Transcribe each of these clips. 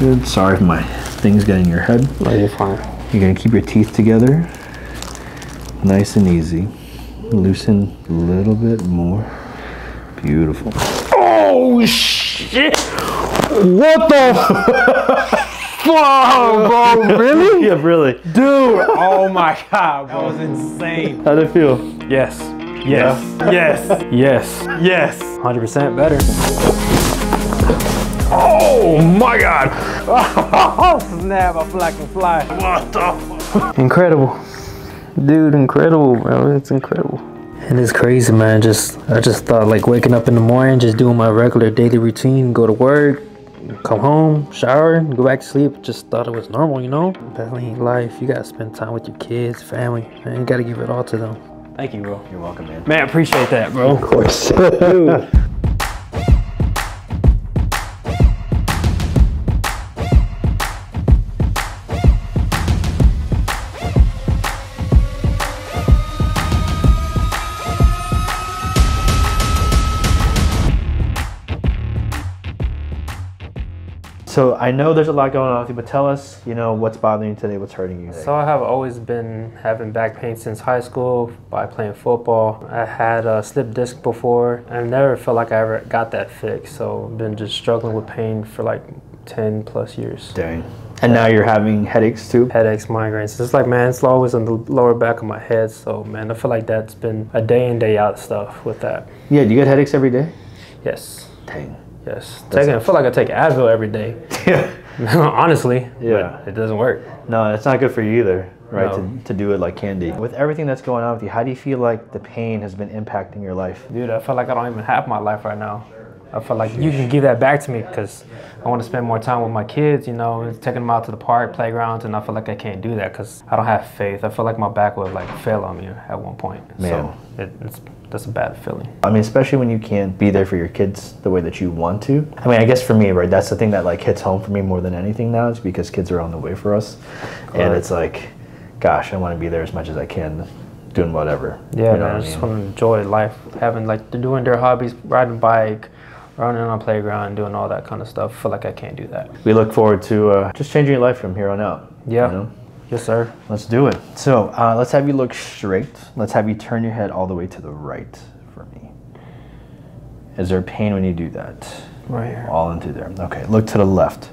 Good. Sorry if my things get in your head. No, you're fine. You're gonna keep your teeth together. Nice and easy. Loosen a little bit more. Beautiful. Oh shit! What the fuck, bro? Really? Yeah, really. Dude, oh my god, that was insane. How'd it feel? Yes. Yes. Yes. Yes. Yes. 100% better. Oh my god. Oh snap, I feel like a fly. What the? Incredible. Dude, incredible, bro. It's incredible. And it's crazy, man. Just I just thought like waking up in the morning, just doing my regular daily routine, go to work, come home, shower, go back to sleep. Just thought it was normal, you know? That ain't life. You gotta spend time with your kids, family, and you gotta give it all to them. Thank you, bro. You're welcome, man. Man, I appreciate that, bro. Of course. Dude. So I know there's a lot going on with you, but tell us, you know, what's bothering you today? What's hurting you? So I have always been having back pain since high school by playing football. I had a slip disc before. I never felt like I ever got that fixed. So I've been just struggling with pain for like 10 plus years. Dang. And now you're having headaches too? Headaches, migraines. It's like, man, it's always on the lower back of my head. So, man, I feel like that's been a day in, day out stuff with that. Yeah, do you get headaches every day? Yes. Dang. Yes. Taking, I feel like I take Advil every day. Yeah. Honestly. Yeah. It doesn't work. No, it's not good for you either, right? No. To, to do it like candy. With everything that's going on with you, how do you feel like the pain has been impacting your life? Dude, I feel like I don't even have my life right now. I feel like you can give that back to me because I want to spend more time with my kids, you know, taking them out to the park, playgrounds, and I feel like I can't do that because I don't have faith. I feel like my back would like fail on me at one point. Man. So it, it's that's a bad feeling. I mean, especially when you can't be there for your kids the way that you want to. I mean, I guess for me, right, that's the thing that like hits home for me more than anything now is because kids are on the way for us. And it's like, gosh, I want to be there as much as I can, doing whatever. Yeah, You know man, I I just want to enjoy life, having like doing their hobbies, riding bike, running on a playground, doing all that kind of stuff. I feel like I can't do that. We look forward to uh, just changing your life from here on out. Yeah. You know? Yes, sir. Let's do it. So uh, let's have you look straight. Let's have you turn your head all the way to the right for me. Is there pain when you do that? Right here. All into there. Okay, look to the left.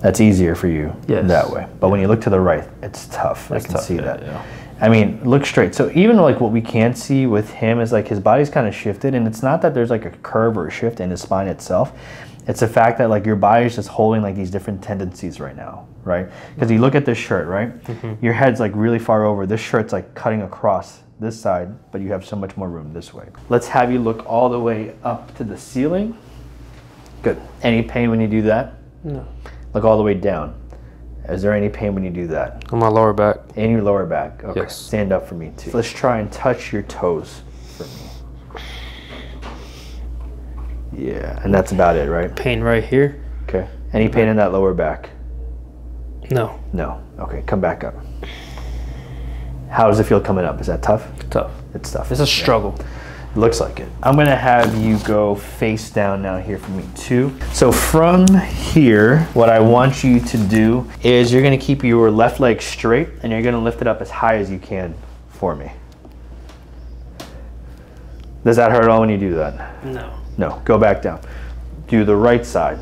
That's easier for you Yes. that way. But when you look to the right, it's tough. It's I can tough, see yeah, that. yeah. I mean, look straight. So even like what we can see with him is like his body's kind of shifted, and it's not that there's like a curve or a shift in his spine itself. It's the fact that like your body's just holding like these different tendencies right now, right? Because you look at this shirt, right? Mm-hmm. Your head's like really far over. This shirt's like cutting across this side, but you have so much more room this way. Let's have you look all the way up to the ceiling. Good. Any pain when you do that? No. Look all the way down. Is there any pain when you do that? On my lower back. In your lower back. Okay. Yes. Stand up for me too. Let's try and touch your toes for me. Yeah, and that's about it, right? Pain right here. Okay. Any pain in that lower back? No. No. Okay, come back up. How does it feel coming up? Is that tough? Tough. It's tough. It's a struggle. Looks like it. I'm gonna have you go face down now here for me too. So from here, what I want you to do is you're gonna keep your left leg straight and you're gonna lift it up as high as you can for me. Does that hurt at all when you do that? No. No, go back down. Do the right side.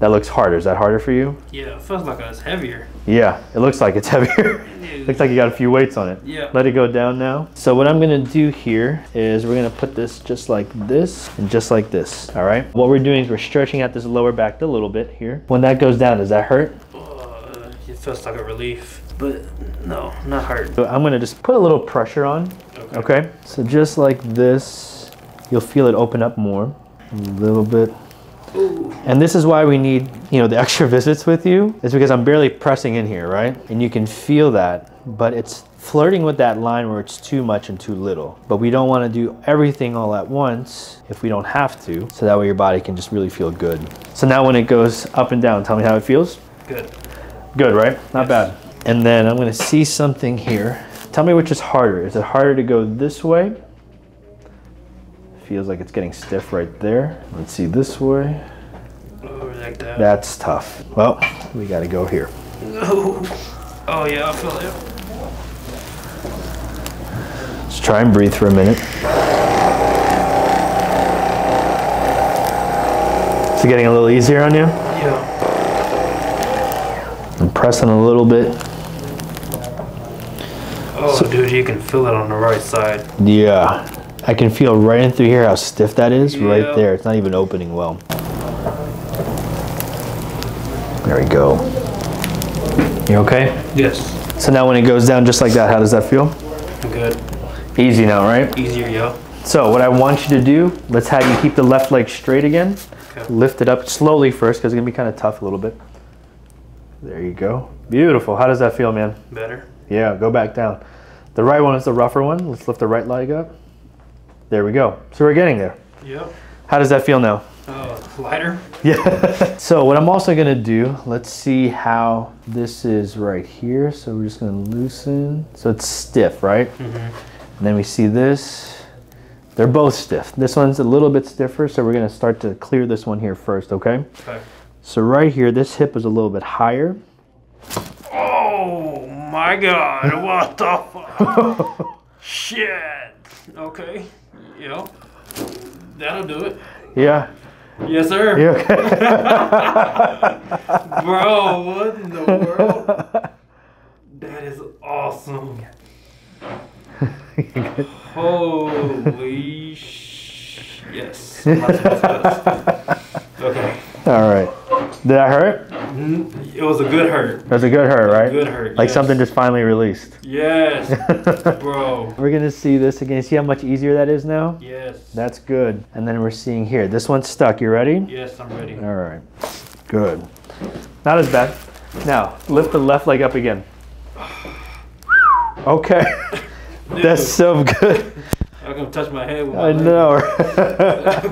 That looks harder. Is that harder for you? Yeah, it feels like it's heavier. Yeah, it looks like it's heavier. looks like you got a few weights on it. Yeah. Let it go down now. So what I'm gonna do here is we're gonna put this just like this and just like this, all right? What we're doing is we're stretching out this lower back a little bit here. When that goes down, does that hurt? Uh, it feels like a relief, but no, not hard. So I'm gonna just put a little pressure on, okay? So just like this, you'll feel it open up more, a little bit. And this is why we need, you know, the extra visits with you. Is because I'm barely pressing in here, right? And you can feel that, but it's flirting with that line where it's too much and too little. But we don't want to do everything all at once if we don't have to, so that way your body can just really feel good. So now when it goes up and down, tell me how it feels. Good. Good, right? Not bad. And then I'm gonna see something here. Tell me which is harder. Is it harder to go this way? Feels like it's getting stiff right there. Let's see this way. like that. That's tough. Well, we got to go here. Oh, oh yeah, I feel it. Let's try and breathe for a minute. Is it getting a little easier on you? Yeah. I'm pressing a little bit. Oh, dude, you can feel it on the right side. Yeah. I can feel right in through here how stiff that is. Right there. It's not even opening well. There we go. You okay? Yes. So now when it goes down just like that, how does that feel? Good. Easy now, right? Easier, yeah. So what I want you to do, let's have you keep the left leg straight again. Okay. Lift it up slowly first because it's going to be kind of tough a little bit. There you go. Beautiful. How does that feel, man? Better. Yeah, go back down. The right one is the rougher one. Let's lift the right leg up. There we go. So we're getting there. Yep. How does that feel now? Oh, lighter. Yeah. so what I'm also gonna do, let's see how this is right here. So we're just gonna loosen. So it's stiff, right? Mm -hmm. And then we see this. They're both stiff. This one's a little bit stiffer, so we're gonna start to clear this one here first, okay? Okay. So right here, this hip is a little bit higher. Oh my god, what the fuck? Shit. Okay. Yep. That'll do it. Yeah. Yes, sir. You okay? Bro, what in the world? That is awesome. Holy sh! Yes. Okay. All right. Did that hurt? It was a good hurt. That's a good hurt, right? Good hurt. Like yes. something just finally released. Yes, bro. We're gonna see this again. See how much easier that is now? Yes. That's good. And then we're seeing here. This one's stuck. You ready? Yes, I'm ready. All right. Good. Not as bad. Now, lift the left leg up again. Okay. That's so good. I'm gonna touch my head with my I leg. know.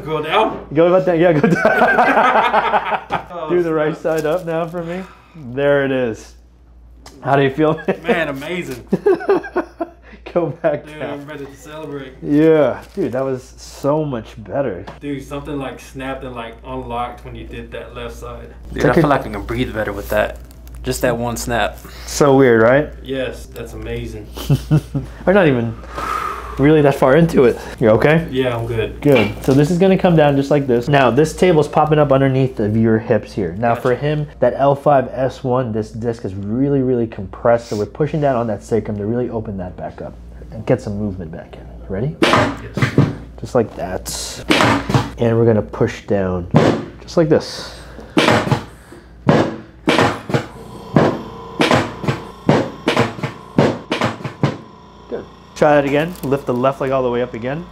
Go down. go about that. Yeah, go down. Oh, Do the right side up now for me. There it is. How do you feel? Man, amazing. go back Dude, down. I'm ready to celebrate. Yeah, dude, that was so much better. Dude, something like snapped and like unlocked when you did that left side. Dude, Take I feel like I can breathe better with that. Just that one snap. So weird, right? Yes, that's amazing. We're not even really that far into it. You okay? Yeah, I'm good. Good. So this is gonna come down just like this. Now this table's popping up underneath of your hips here. Now for him, that L5 S1, this disc is really, really compressed. So we're pushing down on that sacrum to really open that back up and get some movement back in. Ready? Yes. Just like that. And we're gonna push down just like this. Try that again. Lift the left leg all the way up again.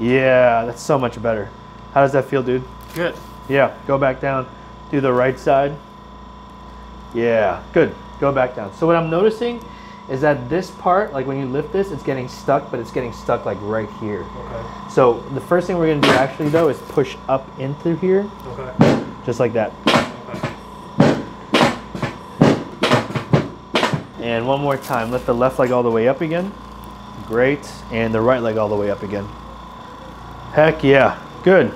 Yeah, that's so much better. How does that feel, dude? Good. Yeah, go back down. Do the right side. Yeah, good. Go back down. So what I'm noticing is that this part, like when you lift this, it's getting stuck, but it's getting stuck like right here. Okay. So the first thing we're gonna do actually though is push up in through here, Okay. just like that. Okay. And one more time, lift the left leg all the way up again. Great. And the right leg all the way up again. Heck yeah. Good.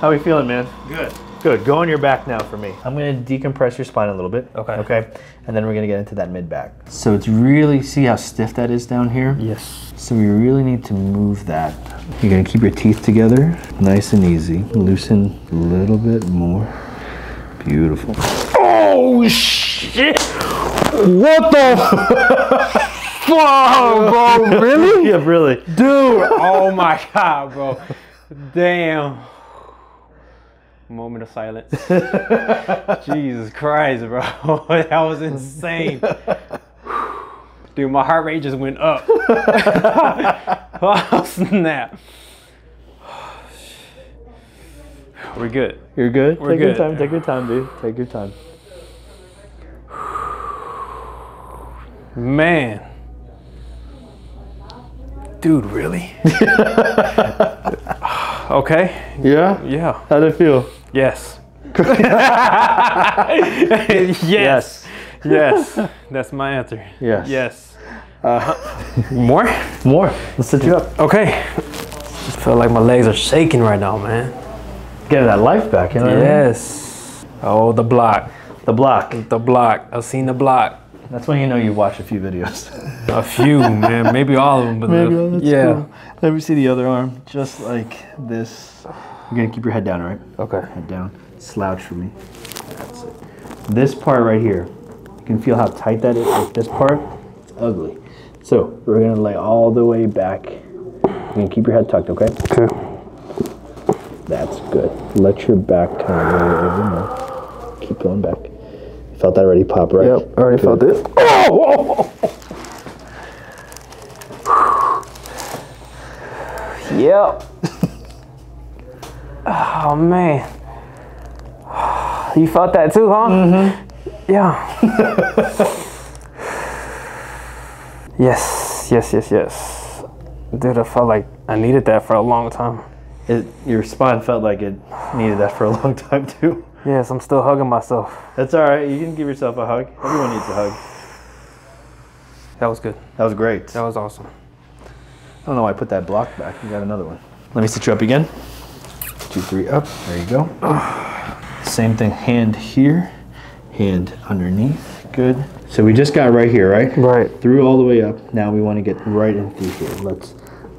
How are we feeling, man? Good. Good. Go on your back now for me. I'm going to decompress your spine a little bit. Okay. Okay. And then we're going to get into that mid back. So it's really, see how stiff that is down here? Yes. So we really need to move that. You're going to keep your teeth together, nice and easy. Loosen a little bit more. Beautiful. Oh, shit! What the? Whoa, bro, really? yeah, really. Dude, oh my god, bro. Damn. Moment of silence. Jesus Christ, bro. that was insane. Dude, my heart rate just went up. oh, snap. We're good. You're good? We're take your time, take your time, dude. Take your time. Man. Dude, really? okay. Yeah? Yeah. How'd it feel? Yes. yes. Yes. That's my answer. Yes. Yes. Uh, More? More. Let's sit you up. Okay. Just feel like my legs are shaking right now, man. Getting that life back, you know what I mean? Yes. Oh, the block. The block. The block. I've seen the block. That's when you know you've watched a few videos. A few, man. Maybe all of them. But the- yeah. Let me see the other arm. Just like this. You're gonna keep your head down, right? Okay. Head down. Slouch for me. That's it. This part right here. You can feel how tight that is. Like this part, it's ugly. So we're gonna lay all the way back. You're gonna keep your head tucked, okay? Okay. That's good. Let your back kind of roll over more. Keep going back. You felt that already pop, right? Yep. I Already Good. felt it. Oh. yep. oh man. You felt that too, huh? Mm-hmm. Yeah. yes. Yes. Yes. Yes. Dude, I felt like I needed that for a long time. It, your spine felt like it needed that for a long time too. Yes, I'm still hugging myself. That's all right. You can give yourself a hug. Everyone needs a hug. That was good. That was great. That was awesome. I don't know why I put that block back. You got another one. Let me sit you up again. Two, three, up. There you go. Same thing. Hand here, hand underneath. Good. So we just got right here, right? Right. Through all the way up. Now we want to get right in through here. Let's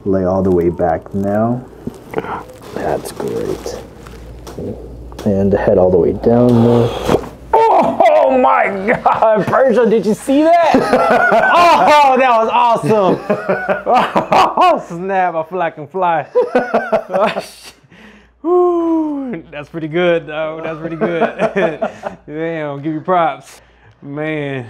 lay all the way back now. That's great. And the head all the way down more. Oh my God, Persia, did you see that? oh, that was awesome. Oh, snap, I feel like I can fly. Oh, shit. Woo, that's pretty good, though. That's pretty good. Damn, give you props. Man.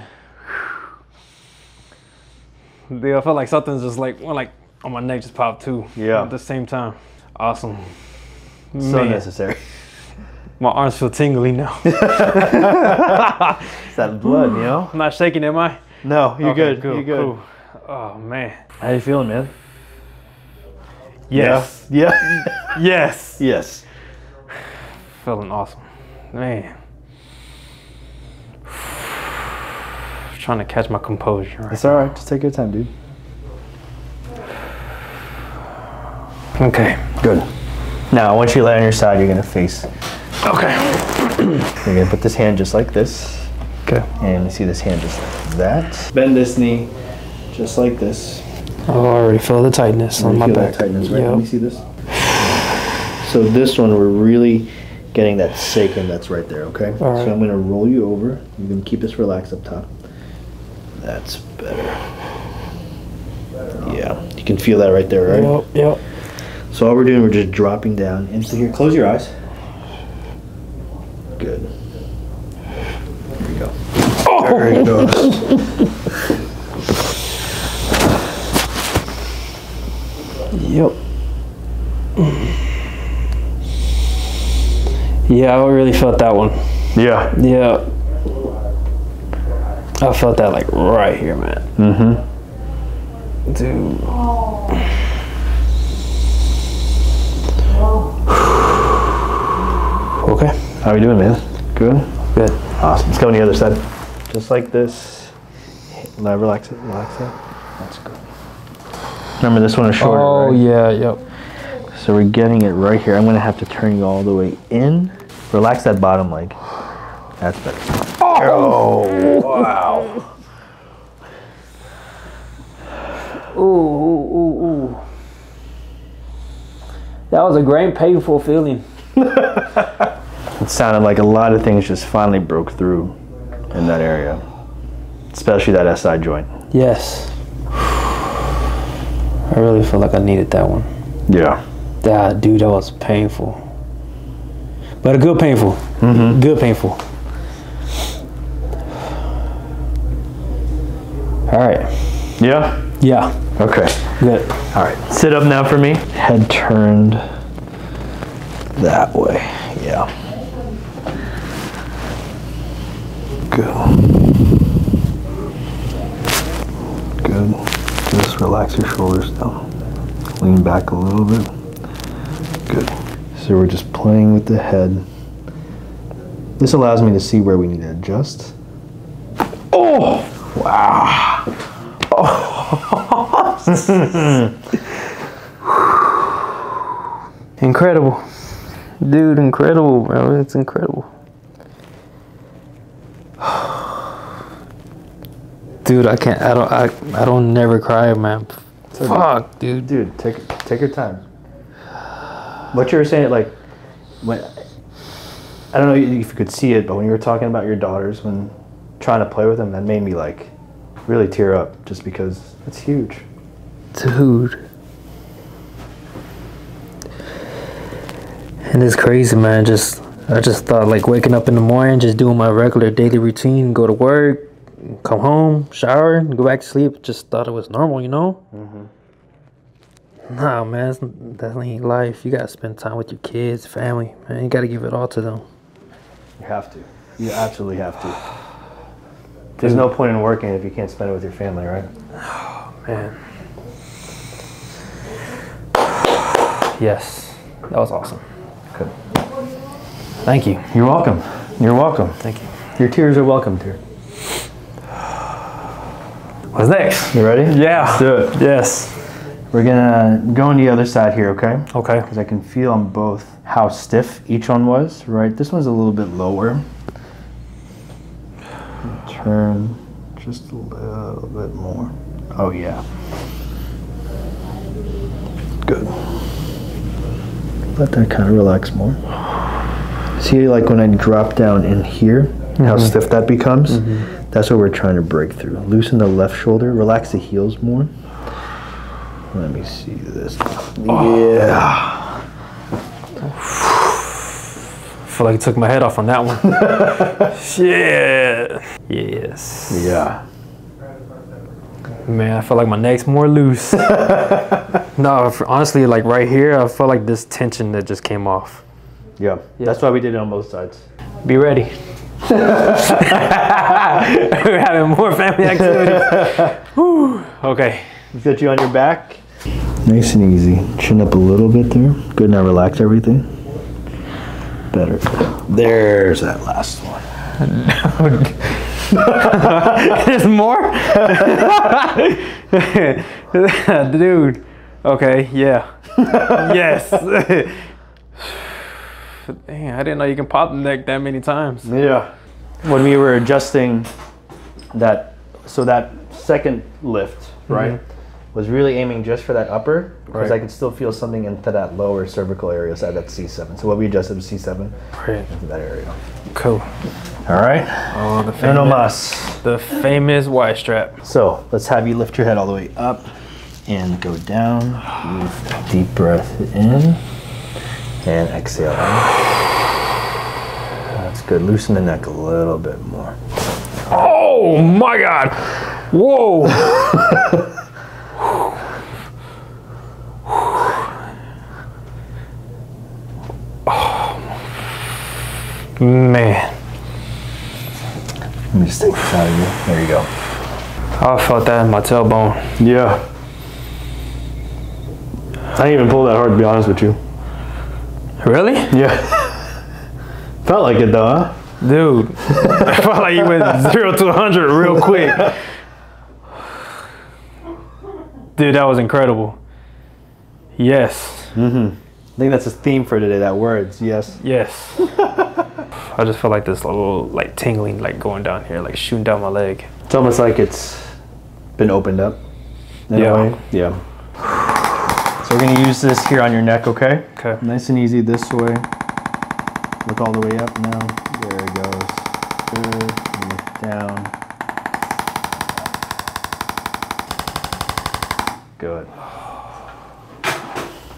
Dude, I felt like something's just like, well, like on my neck just popped too. Yeah. At the same time. Awesome. So Man, necessary. My arms feel tingly now. It's that blood, you know? I'm not shaking, am I? No, you're Okay, good. cool, you're good. cool. Oh man. How you feeling, man? Yes. Yeah. Yeah. Yes. yes. Feeling awesome. Man. Trying to catch my composure. Right? It's all right. Just take your time, dude. Okay. Good. Now, once you lay on your side, you're gonna face. Okay. You're gonna put this hand just like this, Okay. and you see this hand just like that. Bend this knee, just like this. Oh, I already feel the tightness on You my feel back. that tightness, right? Let me see this. So this one, we're really getting that sacrum that's right there. Okay. All right. So I'm gonna roll you over. You're gonna keep this relaxed up top. That's better. Yeah, you can feel that right there, right? Yep. Yep. So all we're doing, we're just dropping down into here. Close your eyes. Good. There you go. There it goes. Yep. Yeah, I really felt that one. Yeah. Yeah. I felt that like right here, man. Mm-hmm. Dude. Okay. How are you doing, man? Good. Good. Awesome. Let's go on the other side. Just like this. Now relax it. Relax it. That's good. Remember this one is shorter, Oh right? yeah. Yep. So we're getting it right here. I'm gonna have to turn you all the way in. Relax that bottom leg. That's better. Oh, oh wow. Ooh, ooh, ooh, ooh. That was a great painful feeling. It sounded like a lot of things just finally broke through in that area, especially that SI joint. Yes. I really feel like I needed that one. Yeah. Ah, dude, that was painful. But a good painful. Mm -hmm. Good painful. All right. Yeah? Yeah. Okay. Good. All right. Sit up now for me. Head turned that way. Yeah. Good. Good. Just relax your shoulders down. Lean back a little bit. Good. So we're just playing with the head. This allows me to see where we need to adjust. Oh! Wow. Oh! Incredible. Dude, incredible, bro. It's incredible. Dude, I can't. I don't. I. I don't never cry, man. Fuck, dude. Dude, take take your time. What you were saying, like, when I don't know if you could see it, but when you were talking about your daughters when trying to play with them, that made me like really tear up, just because it's huge. Dude. And it's crazy, man. Just I just thought like waking up in the morning, just doing my regular daily routine, go to work, come home, shower, and go back to sleep. Just thought it was normal, you know? Mm-hmm. Nah, man, it's, that ain't life. You gotta spend time with your kids, family, man. You gotta give it all to them. You have to. You absolutely have to. There's no point in working if you can't spend it with your family, right? Man. Yes, that was awesome. Good. Thank you. You're welcome. You're welcome. Thank you. Your tears are welcome, dear. What's next? You ready? Yeah. Let's do it. Yes. We're gonna go on the other side here, okay? Okay. Because I can feel on both how stiff each one was, right? This one's a little bit lower. Turn just a little bit more. Oh, yeah. Good. Let that kind of relax more. See, like when I drop down in here, how mm-hmm. stiff that becomes? Mm-hmm. That's what we're trying to break through. Loosen the left shoulder, relax the heels more. Let me see this. Oh. Yeah. I feel like it took my head off on that one. Shit. Yes. Yeah. Man, I feel like my neck's more loose. no, for- honestly, like right here, I felt like this tension that just came off. Yeah. That's why we did it on both sides. Be ready. We're having more family activities. Whew. Okay. Get you on your back. Nice and easy. Chin up a little bit there. Good. Now relax everything. Better. There's that last one. There's more? Dude. Okay, yeah. yes. Dang, I didn't know you can pop the neck that many times. Yeah. When we were adjusting that, so that second lift, mm-hmm. right, was really aiming just for that upper because I could still feel something into that lower cervical area, so that C7. So what we adjusted was C7 Right. into that area. Cool. All right. Oh, the famous, the famous Y strap. So let's have you lift your head all the way up and go down. Deep breath in and exhale out. That's good. Loosen the neck a little bit more. Oh my God! Whoa! oh. Man, Let me just take this out of you. There you go. I felt that in my tailbone. Yeah. I didn't even pull that hard to be honest with you. Really? Yeah. Felt like it though, huh? Dude, I felt like you went zero to 100 real quick. Dude, that was incredible. Yes, Mhm. I think that's a theme for today, that words, yes. yes. I just felt like this little, like tingling, like going down here, like shooting down my leg. It's almost like it's been opened up. in a Yeah. way. Yeah. We're gonna use this here on your neck, okay? Okay. Nice and easy this way. Look all the way up now. There it goes. Good. Look down. Good.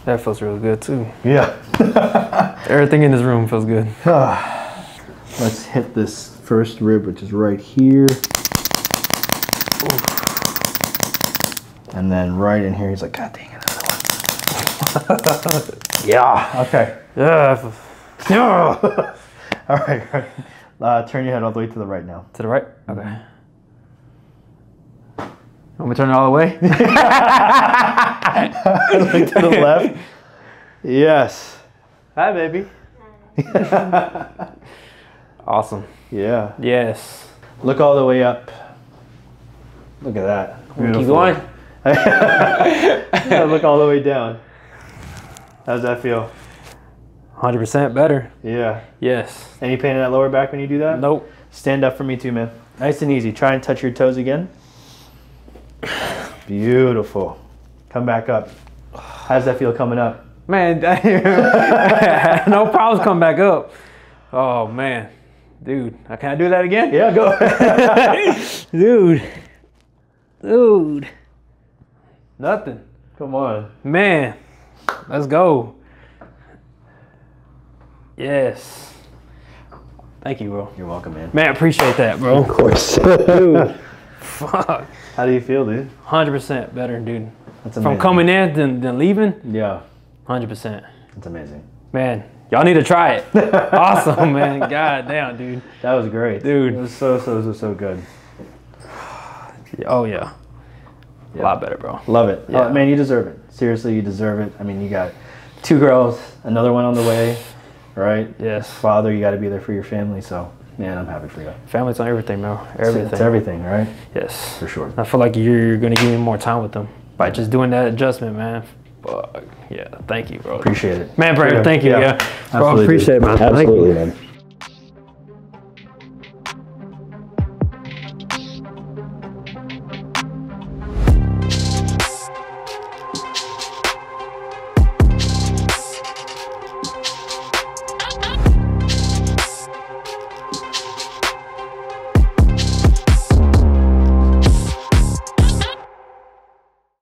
That feels really good too. Yeah. Everything in this room feels good. Let's hit this first rib, which is right here. And then right in here, he's like, God dang, one. yeah. Okay. Yeah. Yeah. all right. all right. Uh, turn your head all the way to the right now. To the right? Okay. Want me to turn it all the way? Look to the left. Yes. Hi, baby. awesome. Yeah. Yes. Look all the way up. Look at that. Beautiful. Keep going. Yeah, look all the way down. How's that feel? 100% better. Yeah. Yes. Any pain in that lower back when you do that? Nope. Stand up for me too, man. Nice and easy. Try and touch your toes again. Beautiful. Come back up. How does that feel coming up? Man, no problems come back up. Oh man, dude, can I do that again? Yeah, go. Dude, dude, nothing. Come on. Man, let's go. Yes. Thank you, bro. You're welcome, man. Man, appreciate that, bro. Of course. Dude, fuck. How do you feel, dude? 100% better, dude. That's amazing. From coming in than, than leaving, Yeah, 100%. it's amazing. Man, y'all need to try it. awesome, man. God damn, dude. That was great, Dude. It was so so so so good. Oh, yeah. Yeah. A lot better, bro. Love it. Oh, yeah. Oh, man, you deserve it. Seriously, you deserve it. I mean, you got two girls, another one on the way, right? Yes. Father, you got to be there for your family. So, man, I'm happy for you. Family's on everything, bro. Everything. It's everything, right? Yes. For sure. I feel like you're going to give me more time with them by just doing that adjustment, man. Fuck. Yeah. Thank you, bro. Appreciate it. Man, bro, Yeah. thank you. Yeah. Yeah. Bro, Absolutely, appreciate it, dude. man. Thank you. Absolutely, man.